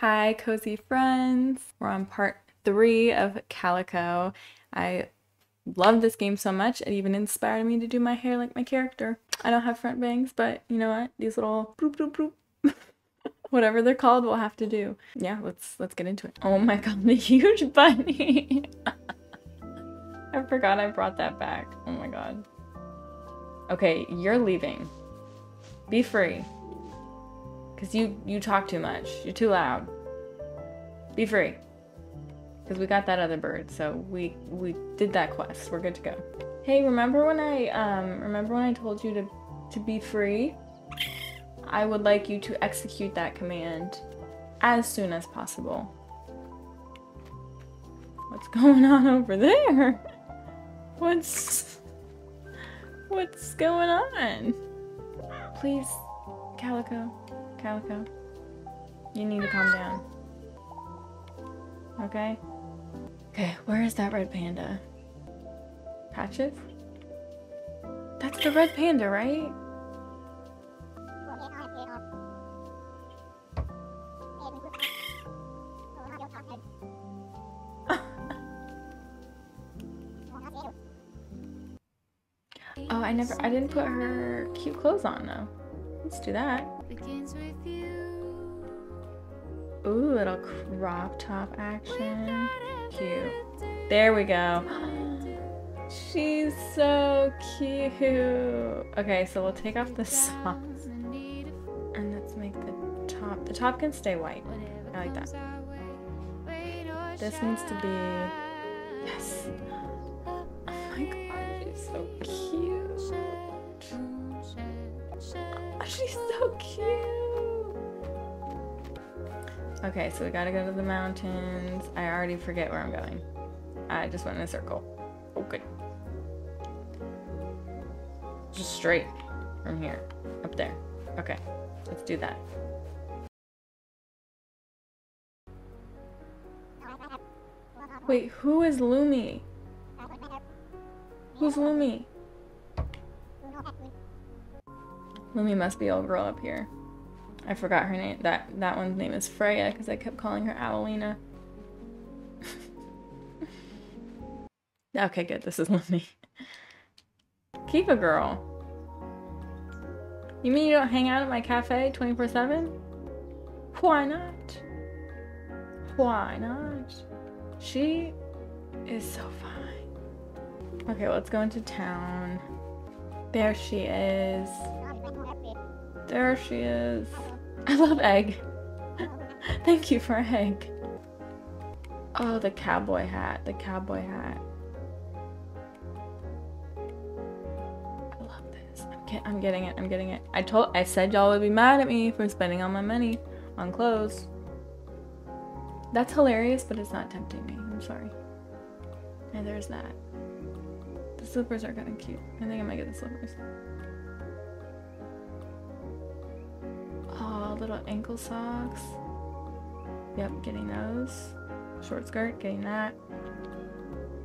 Hi, cozy friends. We're on part three of Calico. I love this game so much, it even inspired me to do my hair like my character. I don't have front bangs, but you know what? These little bloop bloop bloop. Whatever they're called, we'll have to do. Yeah, let's let's get into it. Oh my god, the huge bunny! I forgot I brought that back. Oh my god. Okay, you're leaving. Be free. Cause you you talk too much. You're too loud. Be free. Cause we got that other bird, so we we did that quest. We're good to go. Hey, remember when I um remember when I told you to to be free? I would like you to execute that command as soon as possible. What's going on over there? What's what's going on? Please, Calico. Calico. You need to calm down. Okay? Okay, where is that red panda? Patches? That's the red panda, right? oh, I never, I didn't put her cute clothes on though. Let's do that. Ooh, little crop top action. Cute. There we go. She's so cute. Okay, so we'll take off the socks. And let's make the top. The top can stay white. I like that. This needs to be... Yes. Oh my god, she's so cute. She's so cute. Okay, so we gotta go to the mountains. I already forget where I'm going. I just went in a circle. Oh, good. Just straight from here. Up there. Okay, let's do that. Wait, who is Lumi? Who's Lumi? Lumi must be old girl up here. I forgot her name. That that one's name is Freya because I kept calling her Adelina. okay, good. This is Lumi. Keep a girl. You mean you don't hang out at my cafe 24-7? Why not? Why not? She is so fine. Okay, let's go into town. There she is. There she is. I love egg. Thank you for egg. Oh, the cowboy hat. The cowboy hat. I love this. I'm, get I'm getting it. I'm getting it. I told I said y'all would be mad at me for spending all my money on clothes. That's hilarious, but it's not tempting me. I'm sorry. And there's that. The slippers are kind of cute. I think I might get the slippers. Little ankle socks. Yep, getting those. Short skirt, getting that.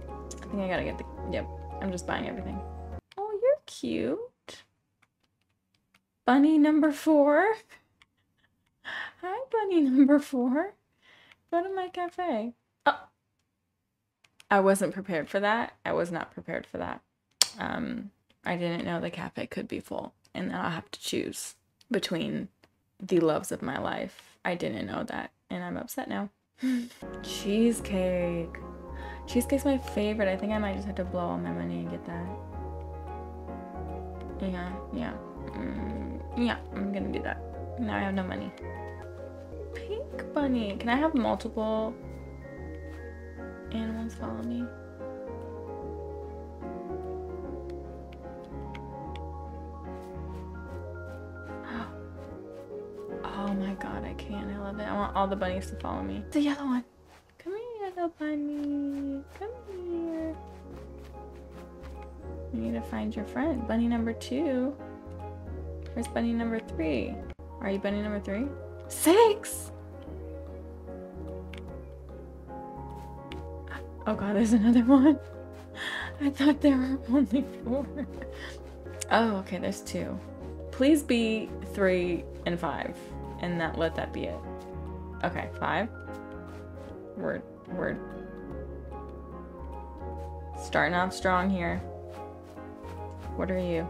I think I gotta get the, yep, I'm just buying everything. Oh, you're cute. Bunny number four. Hi, bunny number four. Go to my cafe. Oh. I wasn't prepared for that. I was not prepared for that. Um, I didn't know the cafe could be full and then I'll have to choose between the loves of my life. I didn't know that and I'm upset now. Cheesecake. Cheesecake's my favorite. I think I might just have to blow all my money and get that. Yeah, yeah. Mm, yeah, I'm gonna do that. Now I have no money. Pink bunny. Can I have multiple animals follow me? God, I can't. I love it. I want all the bunnies to follow me. The yellow one. Come here, yellow bunny. Come here. You need to find your friend. Bunny number two. Where's bunny number three? Are you bunny number three? Six! Uh, oh god, there's another one. I thought there were only four. Oh, okay, there's two. Please be three and five, and that let that be it. Okay, five. We're we're starting off strong here. What are you?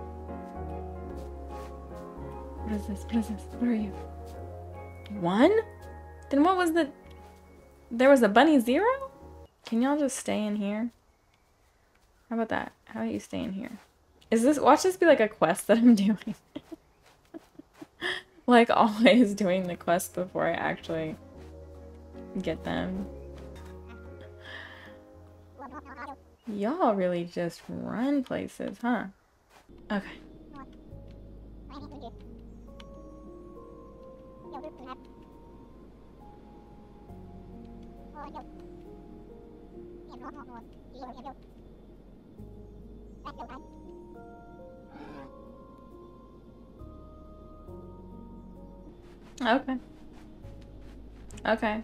What is this? What is this? What are you? One? Then what was the... There was a bunny zero? Can y'all just stay in here? How about that? How about you stay in here? Is this... Watch this be like a quest that I'm doing. Like always doing the quest before I actually get them. Y'all really just run places, huh? Okay. Okay. Okay.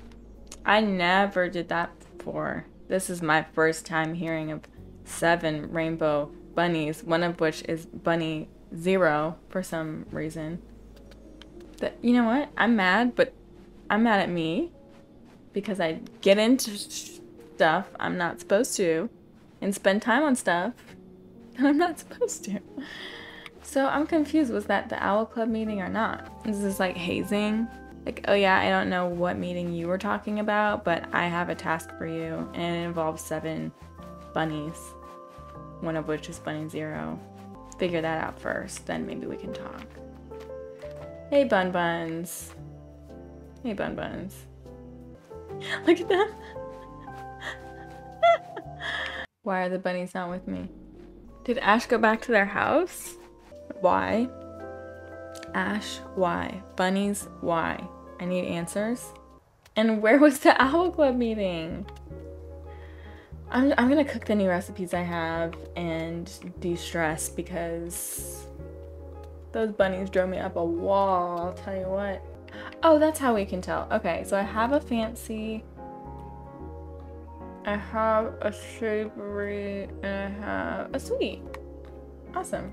I never did that before. This is my first time hearing of seven rainbow bunnies, one of which is bunny zero for some reason. That you know what? I'm mad, but I'm mad at me because I get into stuff I'm not supposed to and spend time on stuff that I'm not supposed to. So I'm confused. Was that the Owl Club meeting or not? Is this like hazing? Like, oh yeah, I don't know what meeting you were talking about, but I have a task for you, and it involves seven bunnies, one of which is Bunny Zero. Figure that out first, then maybe we can talk. Hey, Bun Buns. Hey, Bun Buns. Look at them. Why are the bunnies not with me? Did Ash go back to their house? Why? Ash, why? Bunnies, why? I need answers. And where was the Owl Club meeting? I'm, I'm gonna cook the new recipes I have and de-stress because those bunnies drove me up a wall, I'll tell you what. Oh, that's how we can tell. Okay, so I have a fancy, I have a savory, and I have a sweet. Awesome.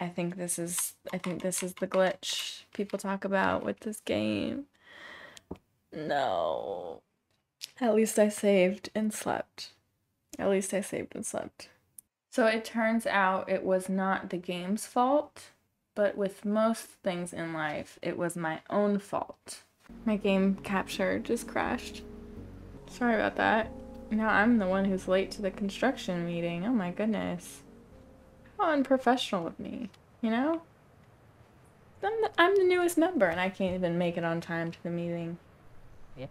I think this is I think this is the glitch people talk about with this game. No. At least I saved and slept. At least I saved and slept. So it turns out it was not the game's fault, but with most things in life, it was my own fault. My game capture just crashed. Sorry about that. Now I'm the one who's late to the construction meeting. Oh my goodness. How unprofessional of me, you know? I'm the, I'm the newest member and I can't even make it on time to the meeting. Yeah.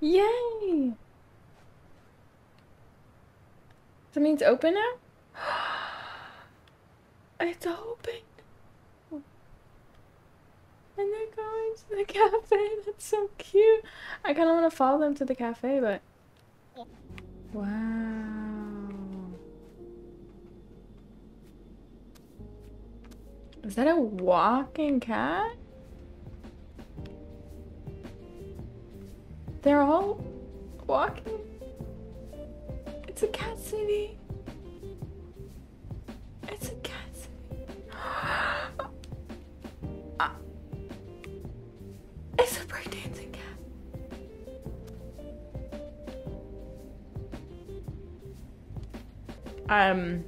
Yay! So it means open now? it's open. And they're going to the cafe. That's so cute. I kind of want to follow them to the cafe, but... Wow. Is that a walking cat? They're all walking. It's a cat city. It's a cat city. Ah. It's a breakdancing cat. Um,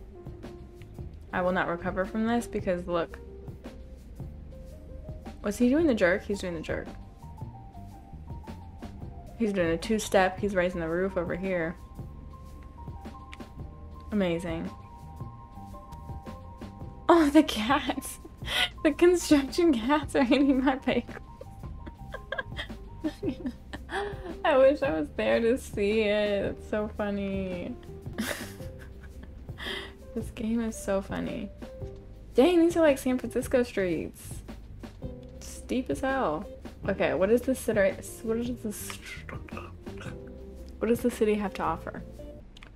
I will not recover from this because look. Was he doing the jerk? He's doing the jerk. He's doing a two-step. He's raising the roof over here. Amazing. Oh, the cats. The construction cats are eating my bagel. I wish I was there to see it. It's so funny. this game is so funny. Dang, these are like San Francisco streets. Steep as hell. Okay, what is this city? What is this? What does the city have to offer?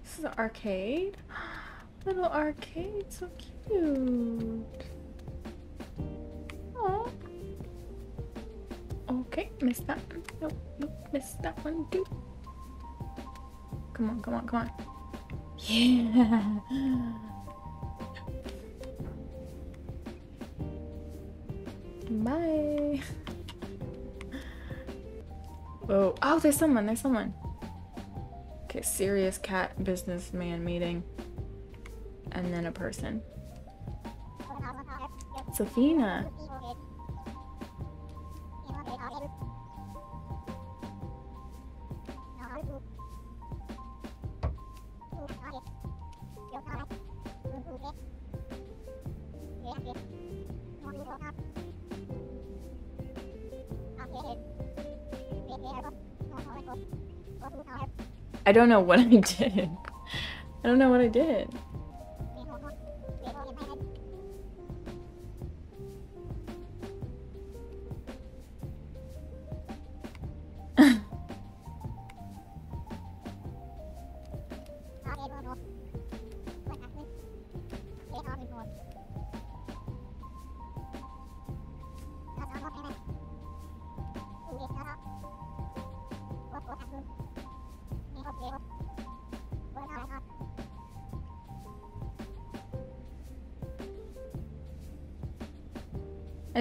This is an arcade. Little arcade, so cute. Oh. Okay, missed that. Nope, nope, missed that one too. Come on, come on, come on. Yeah. Bye. Oh, oh, there's someone. There's someone. Okay, serious cat businessman meeting. And then a person. Safina. Don't know what I did. I don't know what I did.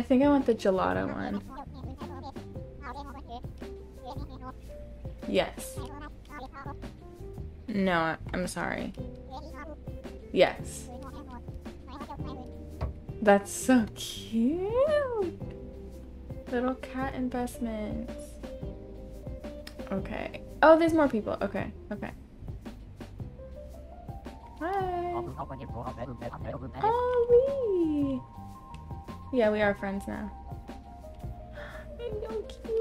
Think I want the gelato one. Yes. No, I'm sorry. Yes. That's so cute. Little cat investments. Okay. Oh, there's more people. Okay, okay. Hi. Oh, Lee. Yeah, we are friends now. You're so cute.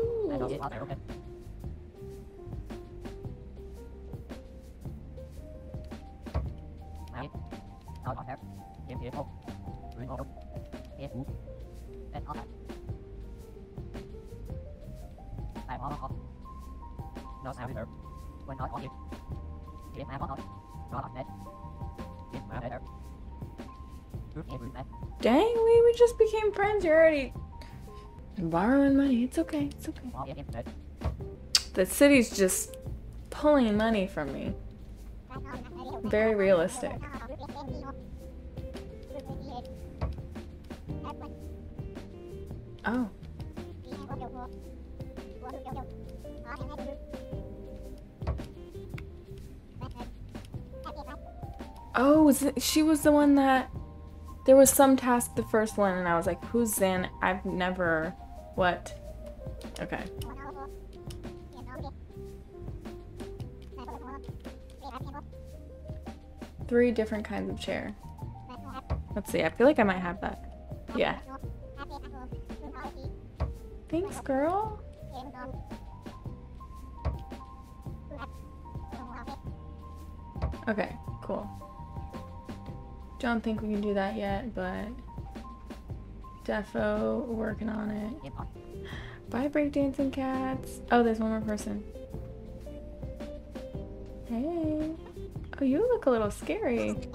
Nó sao đi được Quên nói có gì Kiếm ai có nói Nó là nét Kiếm mà để được Trước em gửi nét Dang, friends. You're already borrowing money. It's okay. It's okay. The city's just pulling money from me. Very realistic. Oh. Oh, it, she was the one that there was some task the first one and I was like, who's Zan? I've never what? Okay. Three different kinds of chair. Let's see. I feel like I might have that. Yeah. Thanks, girl. Okay, cool. Don't think we can do that yet, but defo working on it. Bye, breakdancing cats. Oh, there's one more person. Hey. Oh, you look a little scary.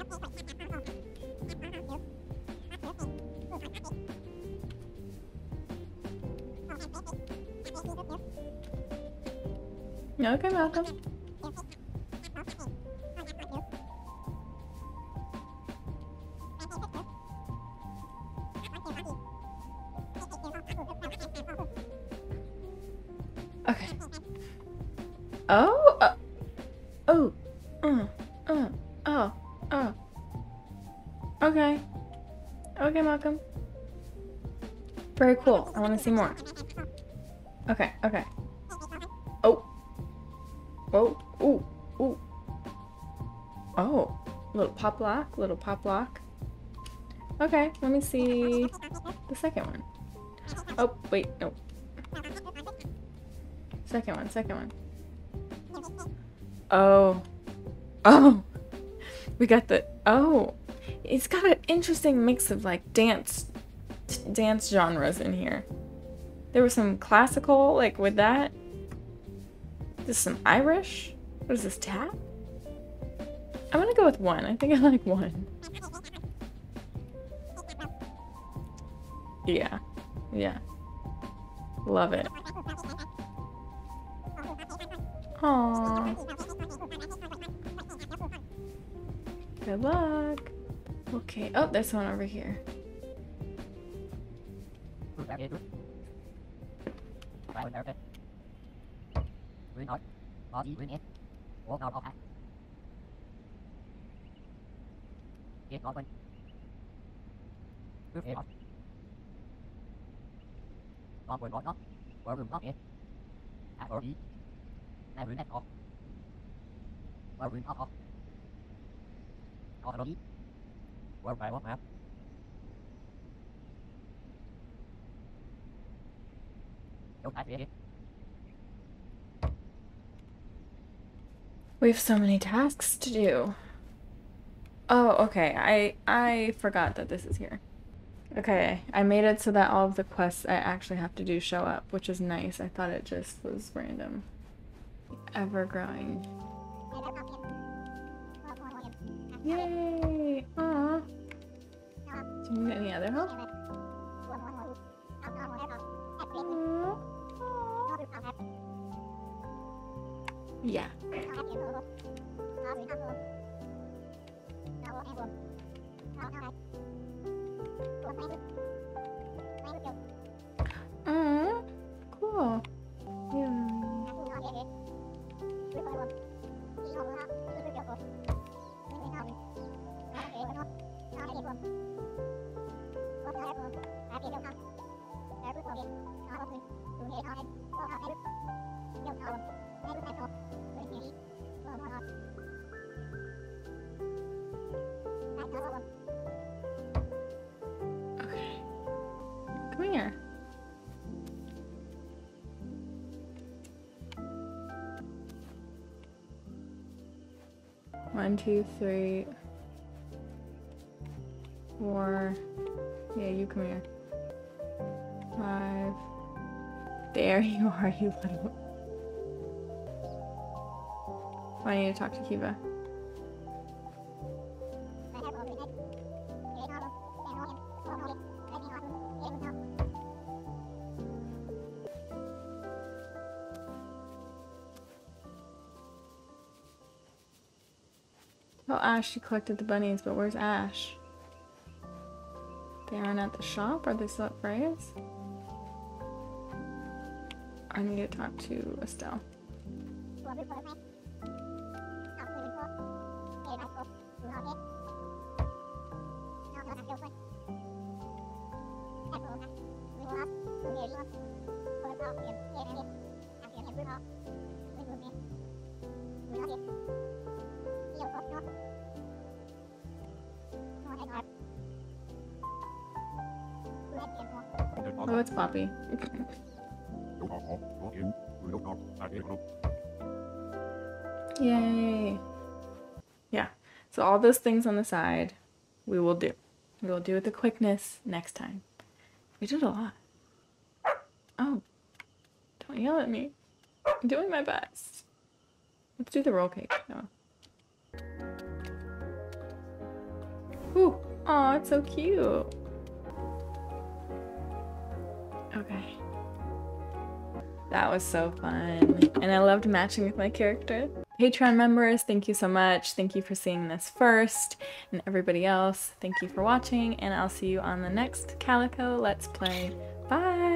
Okay, Malcolm. Oh. Uh, oh. Uh. Uh. Oh. Oh. Okay. Okay, Malcolm. Very cool. I want to see more. Okay. Okay. Oh. Oh. Ooh. Ooh. Oh. Little pop lock. Little pop lock. Okay. Let me see the second one. Oh. Wait. No. Second one, second one. Oh. Oh. We got the oh. It's got an interesting mix of like dance dance genres in here. There was some classical like with that. There's some Irish. What is this tap? I'm gonna go with one. I think I like one. Yeah. Yeah. Love it. Aww. Good luck. Okay. Oh, there's one over here. Off map. It. We have so many tasks to do. Oh, okay. I I forgot that this is here. Okay, I made it so that all of the quests I actually have to do show up, which is nice. I thought it just was random. Ever growing. Yay! Aw. Do you need any other help? Aw. Yeah. One, two, three, four. Yeah, you come here. There you are, you little. I need to talk to Kiva. Oh, Ash, you collected the bunnies, but where's Ash? They aren't at the shop? Are they still at Freya's? I need to talk to Estelle. Oh, it's Poppy. Yay. Yeah. So all those things on the side, we will do. We will do with the quickness next time. We did a lot. Oh. Don't yell at me. I'm doing my best. Let's do the roll cake. No. Ooh. Aw, it's so cute. Okay. That was so fun. And I loved matching with my character. Patreon members, thank you so much. Thank you for seeing this first. And everybody else, thank you for watching. And I'll see you on the next Calico Let's Play. Bye!